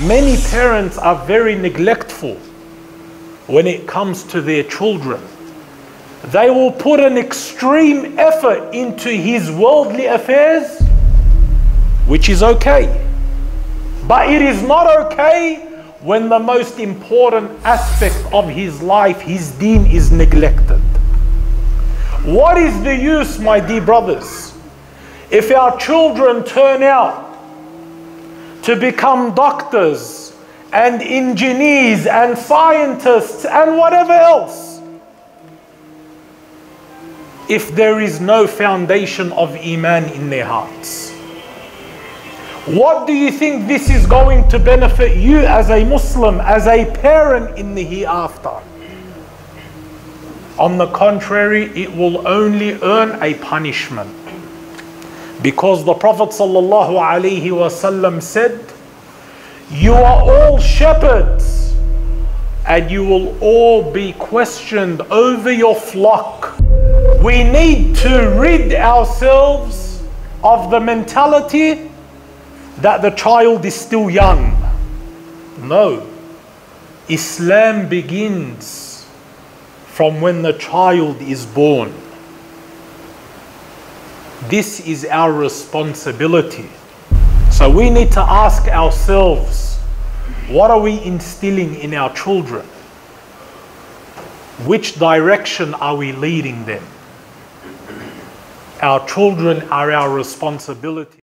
Many parents are very neglectful when it comes to their children. They will put an extreme effort into his worldly affairs, which is okay. But it is not okay when the most important aspect of his life, his deen, is neglected. What is the use, my dear brothers, if our children turn out to become doctors and engineers and scientists and whatever else if there is no foundation of Iman in their hearts? What do you think this is going to benefit you as a Muslim, as a parent in the hereafter? On the contrary, it will only earn a punishment. Because the Prophet said, You are all shepherds, and you will all be questioned over your flock. We need to rid ourselves of the mentality that the child is still young. No. Islam begins from when the child is born. This is our responsibility. So we need to ask ourselves what are we instilling in our children? Which direction are we leading them? Our children are our responsibility.